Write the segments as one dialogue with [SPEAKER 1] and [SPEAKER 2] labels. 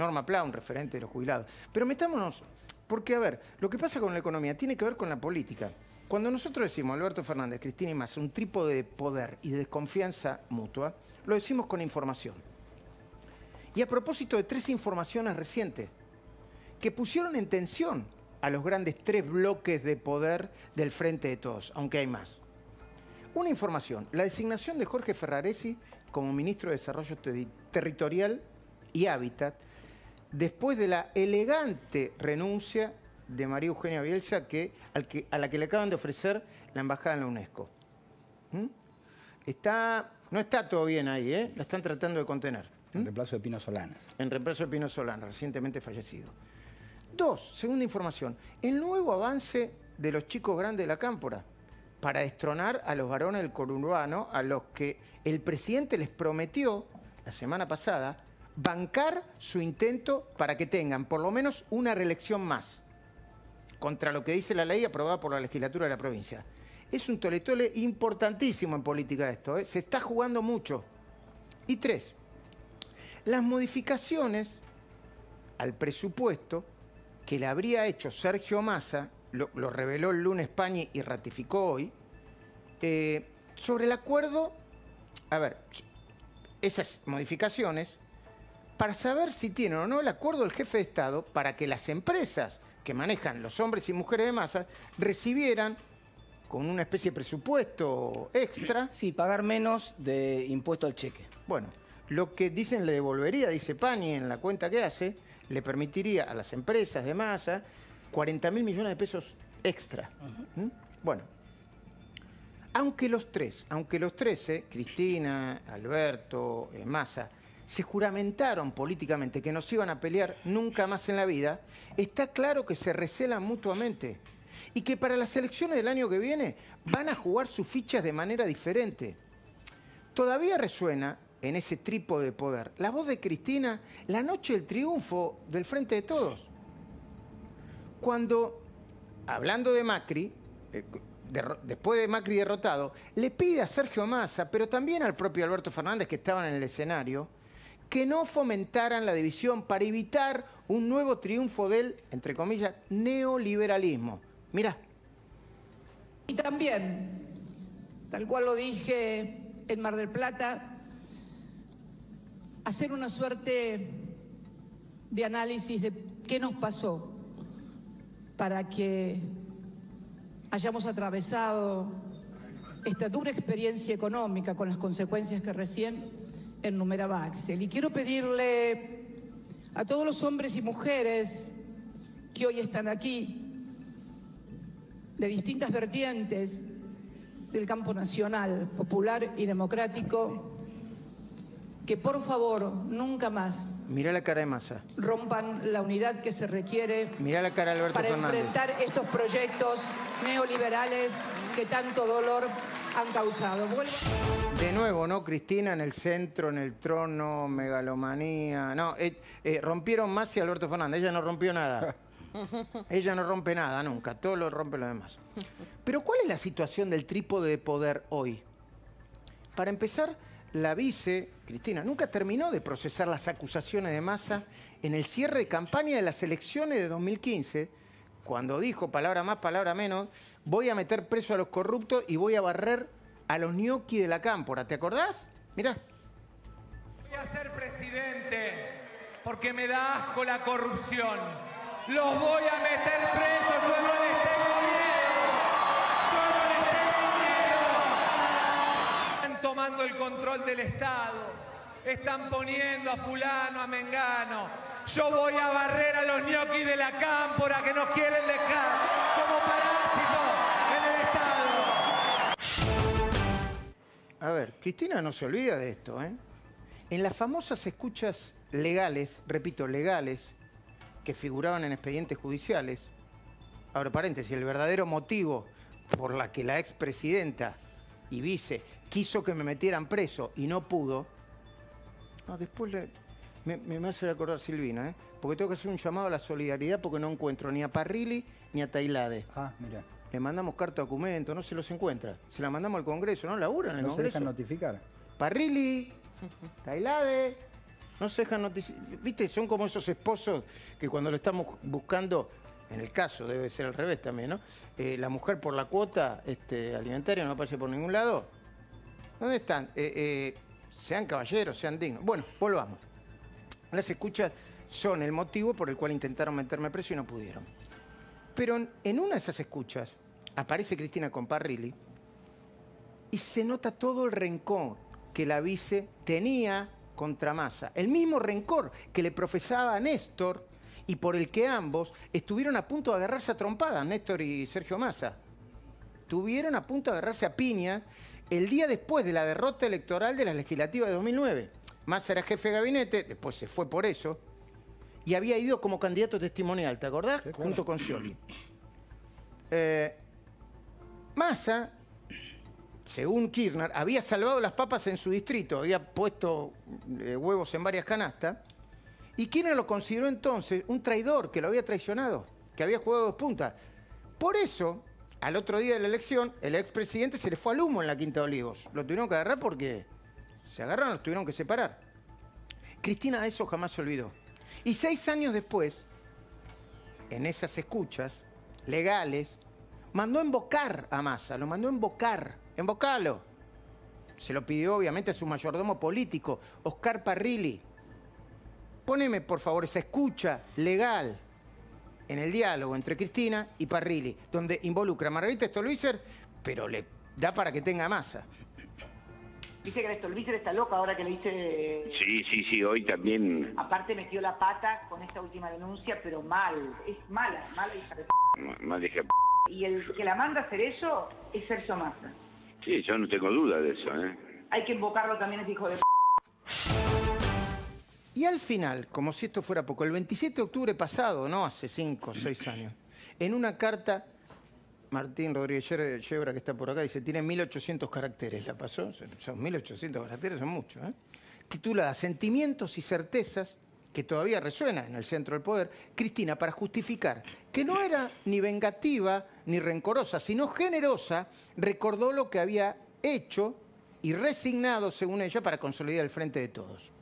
[SPEAKER 1] Norma Pla, un referente de los jubilados. Pero metámonos, porque a ver, lo que pasa con la economía tiene que ver con la política. Cuando nosotros decimos, Alberto Fernández, Cristina y más, un trípode de poder y de desconfianza mutua, lo decimos con información. Y a propósito de tres informaciones recientes, que pusieron en tensión a los grandes tres bloques de poder del Frente de Todos, aunque hay más. Una información, la designación de Jorge Ferraresi como ministro de Desarrollo Territorial y Hábitat, después de la elegante renuncia de María Eugenia Bielsa que, a la que le acaban de ofrecer la embajada en la UNESCO. ¿Mm? Está, no está todo bien ahí, ¿eh? la están tratando de contener.
[SPEAKER 2] ¿Mm? En reemplazo de Pino Solanas.
[SPEAKER 1] En reemplazo de Pino Solanas, recientemente fallecido. Dos, segunda información, el nuevo avance de los chicos grandes de la cámpora para destronar a los varones del conurbano, a los que el presidente les prometió la semana pasada bancar su intento para que tengan por lo menos una reelección más, contra lo que dice la ley aprobada por la legislatura de la provincia. Es un toletole importantísimo en política esto, ¿eh? se está jugando mucho. Y tres, las modificaciones al presupuesto que le habría hecho Sergio Massa lo, reveló el lunes España y ratificó hoy, eh, sobre el acuerdo, a ver, esas modificaciones, para saber si tienen o no el acuerdo del jefe de Estado para que las empresas que manejan los hombres y mujeres de masa recibieran con una especie de presupuesto extra.
[SPEAKER 3] Sí, pagar menos de impuesto al cheque.
[SPEAKER 1] Bueno, lo que dicen le devolvería, dice Pani en la cuenta que hace, le permitiría a las empresas de masa 40 mil millones de pesos extra. ¿Mm? Bueno, aunque los tres, aunque los tres, eh, Cristina, Alberto, eh, Massa, se juramentaron políticamente que no se iban a pelear nunca más en la vida, está claro que se recelan mutuamente y que para las elecciones del año que viene van a jugar sus fichas de manera diferente. Todavía resuena en ese trípode de poder la voz de Cristina la noche del triunfo del Frente de Todos cuando, hablando de Macri, eh, después de Macri derrotado, le pide a Sergio Massa, pero también al propio Alberto Fernández, que estaban en el escenario, que no fomentaran la división para evitar un nuevo triunfo del, entre comillas, neoliberalismo. Mirá.
[SPEAKER 4] Y también, tal cual lo dije en Mar del Plata, hacer una suerte de análisis de qué nos pasó para que hayamos atravesado esta dura experiencia económica con las consecuencias que recién enumeraba Axel. Y quiero pedirle a todos los hombres y mujeres que hoy están aquí, de distintas vertientes del campo nacional, popular y democrático, que por favor nunca más
[SPEAKER 1] Mira la cara de Massa.
[SPEAKER 4] rompan la unidad que se requiere
[SPEAKER 1] Mira la cara de Alberto
[SPEAKER 4] para
[SPEAKER 1] Fernández.
[SPEAKER 4] enfrentar estos proyectos neoliberales que tanto dolor han causado.
[SPEAKER 1] De nuevo, ¿no? Cristina en el centro, en el trono, megalomanía. No, eh, eh, rompieron más y Alberto Fernández. Ella no rompió nada. Ella no rompe nada nunca, todo lo rompe lo demás. Pero ¿cuál es la situación del trípode de poder hoy? Para empezar, la vice, Cristina, nunca terminó de procesar las acusaciones de masa en el cierre de campaña de las elecciones de 2015, cuando dijo, palabra más, palabra menos, voy a meter preso a los corruptos y voy a barrer a los gnocchi de la cámpora. ¿Te acordás? Mirá.
[SPEAKER 5] Voy a ser presidente porque me da asco la corrupción. Los voy a meter presos, yo no les tengo tomando el control del Estado, están poniendo a fulano, a Mengano. Yo voy a barrer a los ñoquis de la cámpora que nos quieren dejar como
[SPEAKER 1] A ver, Cristina no se olvida de esto, ¿eh? En las famosas escuchas legales, repito, legales, que figuraban en expedientes judiciales, ahora paréntesis, el verdadero motivo por la que la expresidenta y vice quiso que me metieran preso y no pudo, no, después me, me, hace recordar Silvina, ¿eh? porque tengo que hacer un llamado a la solidaridad porque no encuentro ni a Parrilli ni a Tailade.
[SPEAKER 2] Ah, mira.
[SPEAKER 1] Le mandamos carta de documento, no se los encuentra. Se la mandamos al Congreso, ¿no? Laburan en el
[SPEAKER 2] no
[SPEAKER 1] Congreso.
[SPEAKER 2] se dejan notificar.
[SPEAKER 1] Parrilli, Tailade, No se dejan noticiar. Viste, son como esos esposos que cuando lo estamos buscando, en el caso debe ser al revés también, ¿no? Eh, la mujer por la cuota este, alimentaria no aparece por ningún lado. ¿Dónde están? Eh, eh, sean caballeros, sean dignos. Bueno, volvamos. Las escuchas son el motivo por el cual intentaron meterme preso y no pudieron. Pero en, una de esas escuchas aparece Cristina Comparrilli y se nota todo el rencor que la vice tenía contra Massa. El mismo rencor que le profesaba a Néstor y por el que ambos estuvieron a punto de agarrarse a trompadas, Néstor y Sergio Massa. Estuvieron a punto de agarrarse a piña el día después de la derrota electoral de la legislativa de 2009. Massa era jefe de gabinete, después se fue por eso, y había ido como candidato testimonial, ¿te acordás? Junto con Scioli. Eh, Massa, según Kirchner, había salvado las papas en su distrito, había puesto eh, huevos en varias canastas, y Kirchner lo consideró entonces un traidor que lo había traicionado, que había jugado dos puntas. Por eso, al otro día de la elección, el expresidente se le fue al humo en la Quinta de Olivos. Lo tuvieron que agarrar porque se agarraron, los tuvieron que separar. Cristina de eso jamás se olvidó. Y seis años después, en esas escuchas legales, mandó invocar a Massa, lo mandó invocar, invocalo. Se lo pidió obviamente a su mayordomo político, Oscar Parrilli. Poneme por favor esa escucha legal en el diálogo entre Cristina y Parrilli, donde involucra a Margarita Stolbizer, pero le da para que tenga masa.
[SPEAKER 2] Dice que la Stolbizer está loca ahora que le dice...
[SPEAKER 6] Sí, sí, sí, hoy también...
[SPEAKER 2] Aparte metió la pata con esta última denuncia, pero mal. Es mala, mala hija de p***.
[SPEAKER 6] Más dije...
[SPEAKER 2] Y el que la manda a hacer eso es Sergio Massa.
[SPEAKER 6] Sí, yo no tengo duda de eso, ¿eh?
[SPEAKER 2] Hay que invocarlo también ese hijo de p***.
[SPEAKER 1] Y al final, como si esto fuera poco, el 27 de octubre pasado, no hace 5 o 6 años, en una carta, Martín Rodríguez Yebra, que está por acá, dice, tiene 1800 caracteres, ¿la pasó? Son 1800 caracteres, son muchos, ¿eh? Titulada Sentimientos y certezas, que todavía resuena en el centro del poder, Cristina, para justificar que no era ni vengativa ni rencorosa, sino generosa, recordó lo que había hecho y resignado, según ella, para consolidar el frente de todos.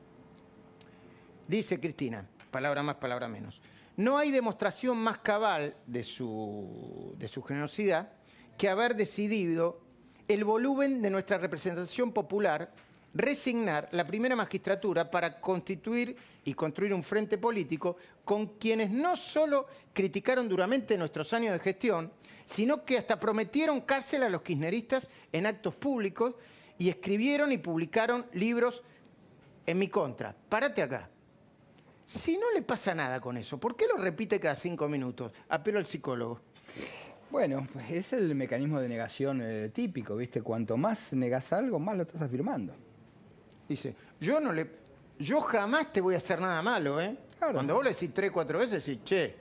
[SPEAKER 1] Dice Cristina, palabra más, palabra menos. No hay demostración más cabal de su, generosidad que haber decidido el volumen de nuestra representación popular resignar la primera magistratura para constituir y construir un frente político con quienes no solo criticaron duramente nuestros años de gestión, sino que hasta prometieron cárcel a los kirchneristas en actos públicos y escribieron y publicaron libros en mi contra. Párate acá. Si no le pasa nada con eso, ¿por qué lo repite cada cinco minutos? Apelo al psicólogo.
[SPEAKER 7] Bueno, pues es el mecanismo de negación eh, típico, ¿viste? Cuanto más negas algo, más lo estás afirmando.
[SPEAKER 1] Dice, yo no le. Yo jamás te voy a hacer nada malo, ¿eh?
[SPEAKER 7] Claro.
[SPEAKER 1] Cuando vos le decís tres, cuatro veces, decís, che,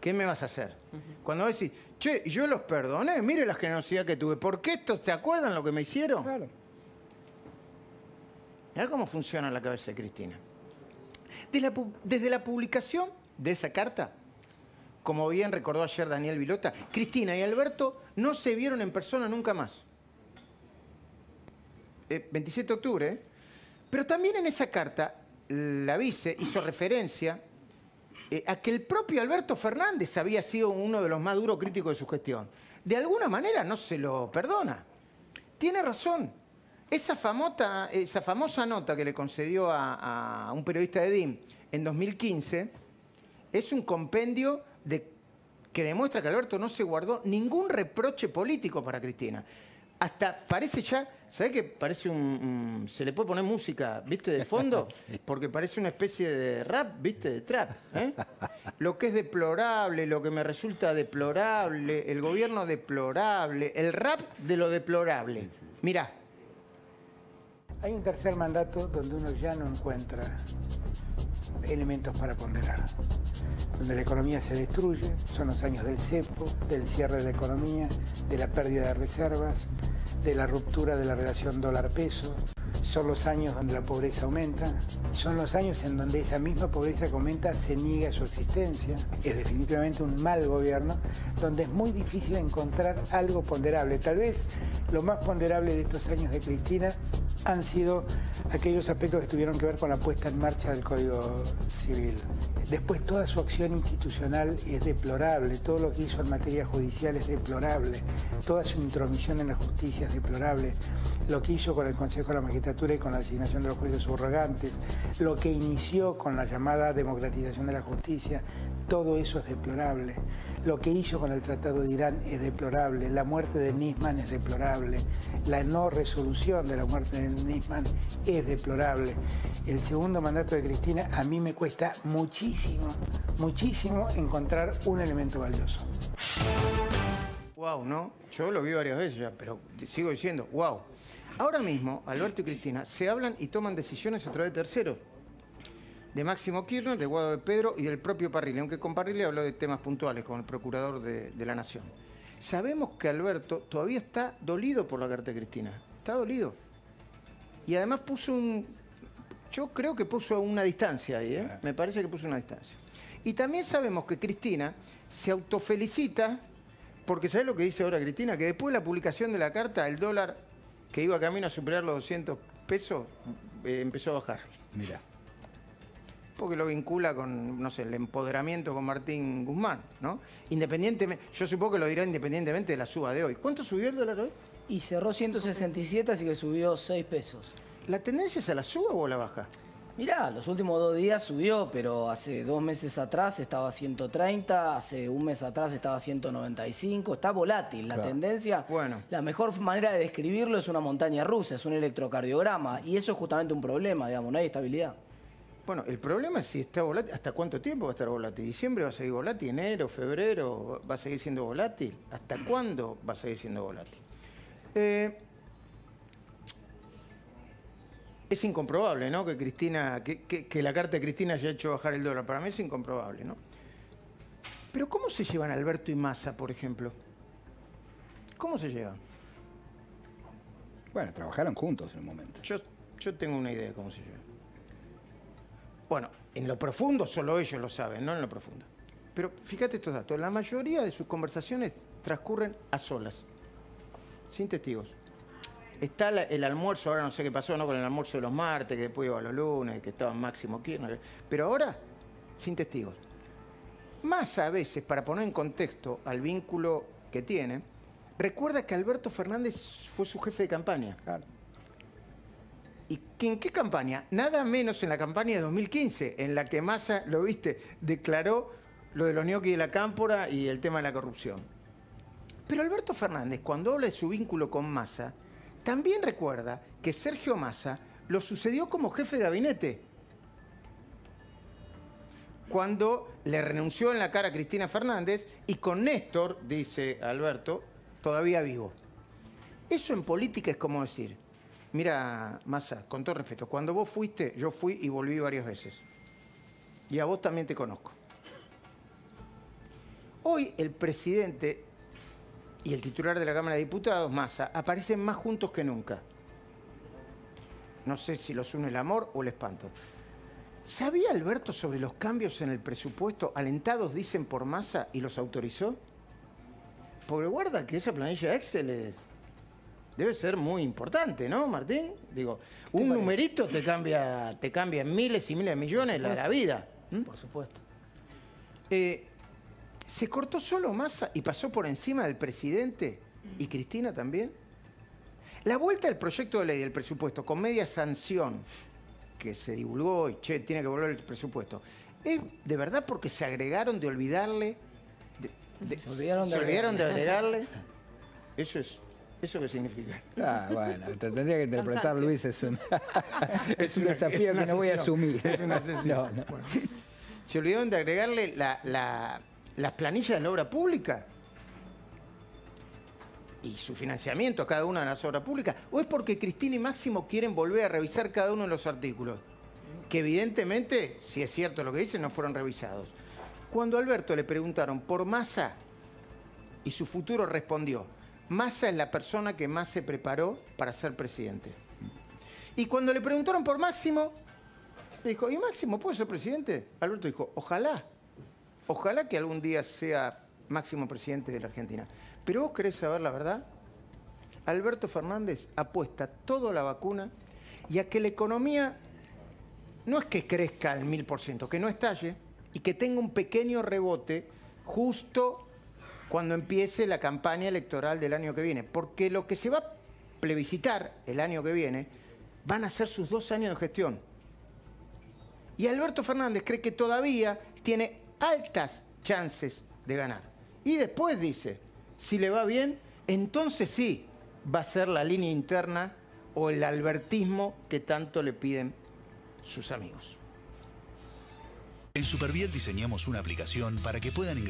[SPEAKER 1] ¿qué me vas a hacer? Cuando vos decís, che, yo los perdoné, mire la generosidad que tuve. ¿Por qué estos se acuerdan lo que me hicieron?
[SPEAKER 7] Claro.
[SPEAKER 1] Mirá cómo funciona la cabeza de Cristina. Desde la, publicación de esa carta, como bien recordó ayer Daniel Vilota, Cristina y Alberto no se vieron en persona nunca más. Eh, 27 de octubre, ¿eh? Pero también en esa carta, la vice hizo referencia eh, a que el propio Alberto Fernández había sido uno de los más duros críticos de su gestión. De alguna manera no se lo perdona. Tiene razón. Esa famosa, esa famosa nota que le concedió a, a un periodista de DIM en 2015 es un compendio de, que demuestra que Alberto no se guardó ningún reproche político para Cristina. Hasta parece ya, ¿sabés que parece un, un- Se le puede poner música, ¿viste? De fondo, porque parece una especie de rap, ¿viste? De trap. ¿eh? Lo que es deplorable, lo que me resulta deplorable, el gobierno deplorable, el rap de lo deplorable. Mirá.
[SPEAKER 8] Hay un tercer mandato donde uno ya no encuentra elementos para ponderar, donde la economía se destruye, son los años del cepo, del cierre de la economía, de la pérdida de reservas, de la ruptura de la relación dólar-peso, son los años donde la pobreza aumenta, son los años en donde esa misma pobreza que aumenta se niega su existencia, es definitivamente un mal gobierno, donde es muy difícil encontrar algo ponderable. Tal vez lo más ponderable de estos años de Cristina han sido aquellos aspectos que tuvieron que ver con la puesta en marcha del Código Civil. Después toda su acción institucional es deplorable, todo lo que hizo en materia judicial es deplorable, toda su intromisión en la justicia es deplorable, lo que hizo con el Consejo de la Magistratura y con la designación de los jueces subrogantes, lo que inició con la llamada democratización de la justicia, todo eso es deplorable. Lo que hizo con el Tratado de Irán es deplorable, la muerte de Nisman es deplorable, la no resolución de la muerte de Nisman es deplorable. El segundo mandato de Cristina a mí me cuesta muchísimo, muchísimo encontrar un elemento valioso.
[SPEAKER 1] Wow, ¿no? Yo lo vi varias veces ya, pero te sigo diciendo, wow. Ahora mismo, Alberto y Cristina se hablan y toman decisiones a través de terceros. De Máximo Kirchner, de Guado de Pedro y del propio Parrilli, aunque con Parrilli habló de temas puntuales, como el procurador de, de la Nación. Sabemos que Alberto todavía está dolido por la carta de Cristina. Está dolido. Y además puso un. Yo creo que puso una distancia ahí, ¿eh? Me parece que puso una distancia. Y también sabemos que Cristina se autofelicita, porque ¿sabes lo que dice ahora Cristina? Que después de la publicación de la carta, el dólar que iba camino a superar los 200 pesos eh, empezó a bajar.
[SPEAKER 7] Mira.
[SPEAKER 1] Porque lo vincula con, no sé, el empoderamiento con Martín Guzmán, ¿no? Independientemente, yo supongo que lo dirá independientemente de la suba de hoy. ¿Cuánto subió el dólar hoy?
[SPEAKER 3] Y cerró 167, así que subió 6 pesos.
[SPEAKER 1] ¿La tendencia es a la suba o a la baja?
[SPEAKER 3] Mirá, los últimos dos días subió, pero hace dos meses atrás estaba a 130, hace un mes atrás estaba a 195, está volátil. La
[SPEAKER 7] Claro.
[SPEAKER 3] tendencia,
[SPEAKER 1] Bueno.
[SPEAKER 3] la mejor manera de describirlo es una montaña rusa, es un electrocardiograma, y eso es justamente un problema, digamos, no hay estabilidad.
[SPEAKER 1] Bueno, el problema es si está volátil, ¿hasta cuánto tiempo va a estar volátil? ¿Diciembre va a seguir volátil? ¿Enero, febrero va a seguir siendo volátil? ¿Hasta cuándo va a seguir siendo volátil? Eh, es incomprobable, ¿no? Que Cristina, que, que- que la carta de Cristina haya hecho bajar el dólar. Para mí es incomprobable, ¿no? Pero ¿cómo se llevan Alberto y Massa, por ejemplo? ¿Cómo se llevan?
[SPEAKER 7] Bueno, trabajaron juntos en un momento.
[SPEAKER 1] Yo, yo tengo una idea de cómo se lleva. Bueno, en lo profundo solo ellos lo saben, no en lo profundo. Pero fíjate estos datos. La mayoría de sus conversaciones transcurren a solas, sin testigos. Está el almuerzo, ahora no sé qué pasó, ¿no? Con el almuerzo de los martes, que después iba los lunes, que estaba Máximo Kirchner. Pero ahora, sin testigos. Más a veces, para poner en contexto al vínculo que tiene, recuerda que Alberto Fernández fue su jefe de campaña.
[SPEAKER 7] Claro.
[SPEAKER 1] ¿Y que en qué campaña? Nada menos en la campaña de 2015, en la que Massa, lo viste, declaró lo de los ñoquis de la cámpora y el tema de la corrupción. Pero Alberto Fernández, cuando habla de su vínculo con Massa, también recuerda que Sergio Massa lo sucedió como jefe de gabinete. Cuando le renunció en la cara a Cristina Fernández y con Néstor, dice Alberto, todavía vivo. Eso en política es como decir, mira, Massa, con todo respeto, cuando vos fuiste, yo fui y volví varias veces. Y a vos también te conozco. Hoy el presidente y el titular de la Cámara de Diputados, Massa, aparecen más juntos que nunca. No sé si los une el amor o el espanto. ¿Sabía Alberto sobre los cambios en el presupuesto alentados, dicen, por Massa y los autorizó? Porque guarda que esa planilla Excel es, debe ser muy importante, ¿no, Martín? Digo, un numerito te cambia, te cambia miles y miles de millones la, la vida. ¿m?
[SPEAKER 3] Por supuesto.
[SPEAKER 1] Eh, ¿Se cortó solo Massa y pasó por encima del presidente y Cristina también? La vuelta del proyecto de ley del presupuesto con media sanción que se divulgó y che, tiene que volver el presupuesto, ¿es de verdad porque se agregaron de olvidarle? de- de-
[SPEAKER 3] Se olvidaron de
[SPEAKER 1] se olvidaron de
[SPEAKER 3] agregarle?
[SPEAKER 1] Eso es. ¿Eso qué significa?
[SPEAKER 7] Ah, bueno, te tendría que interpretar,
[SPEAKER 9] Cansancio.
[SPEAKER 7] Luis, es un, es un desafío
[SPEAKER 1] es una
[SPEAKER 7] que no voy a asumir.
[SPEAKER 1] Es una sesión.
[SPEAKER 7] No, no.
[SPEAKER 1] ¿Se olvidaron de agregarle la- la- las planillas de la obra pública? ¿Y su financiamiento a cada una de las obras públicas? ¿O es porque Cristina y Máximo quieren volver a revisar cada uno de los artículos? Que evidentemente, si es cierto lo que dicen, no fueron revisados. Cuando a Alberto le preguntaron por Massa y su futuro respondió, Massa es la persona que más se preparó para ser presidente. Y cuando le preguntaron por Máximo, le dijo, ¿y Máximo puede ser presidente? Alberto dijo, ojalá, ojalá que algún día sea Máximo presidente de la Argentina. Pero vos querés saber la verdad. Alberto Fernández apuesta todo a la vacuna y a que la economía no es que crezca al mil por ciento, que no estalle y que tenga un pequeño rebote justo cuando empiece la campaña electoral del año que viene. Porque lo que se va a plebiscitar el año que viene van a ser sus dos años de gestión. Y Alberto Fernández cree que todavía tiene altas chances de ganar. Y después dice, si le va bien, entonces sí va a ser la línea interna o el albertismo que tanto le piden sus amigos.
[SPEAKER 9] En Superviel diseñamos una aplicación para que puedan